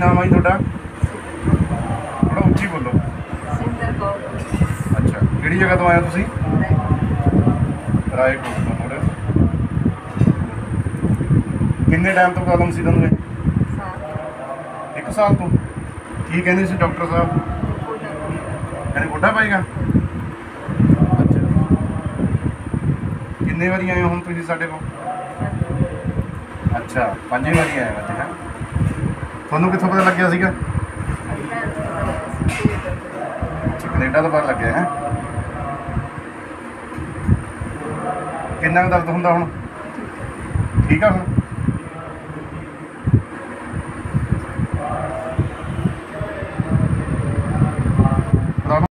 ਨਾਮ ਆ ਜੀ ਤੁਹਾਡਾ ਥੋੜਾ ਉੱਚੀ ਬੋਲੋ ਸਿੰਦਰ ਕੌਰ ਅੱਛਾ ਕਿਹੜੀ ਜਗ੍ਹਾ ਤੋਂ ਆਏ ਹੋ ਤੁਸੀਂ ਰਾਏਕੋਟ ਤੋਂ ਮੁੜੇ ਕਿੰਨੇ ਟਾਈਮ ਤੋਂ ਪ੍ਰੋਬਲਮ ਸੀ ਤੁਹਾਨੂੰ ਇਹ ਸਾਥ ਇੱਕ ਸਾਲ ਤੋਂ ਕੀ ਕਹਿੰਦੇ ਸੀ ਡਾਕਟਰ ਸਾਹਿਬ ਕਹਿੰਦੇ ਗੋਡਾ ਪਾਏਗਾ ਅੱਛਾ ਕਿੰਨੇ ਵਾਰੀ ਆਏ ਹੋ ਹੁਣ ਤੁਸੀਂ ਸਾਡੇ ਕੋਲ ਅੱਛਾ ਪੰਜਵੀਂ ਵਾਰੀ ਆਏ ਹੋ ਅੱਜ ਹੈਂ ਤੁਹਾਨੂੰ ਕਿੱਥੋਂ ਪਤਾ ਲੱਗਿਆ ਸੀਗਾ? ਕੈਨੇਡਾ ਤੋਂ ਪਤਾ ਲੱਗਿਆ, ਹੈ? ਕਿੰਨਾ ਦਰਦ ਹੁੰਦਾ ਹੁਣ? ਠੀਕ ਆ ਹੁਣ?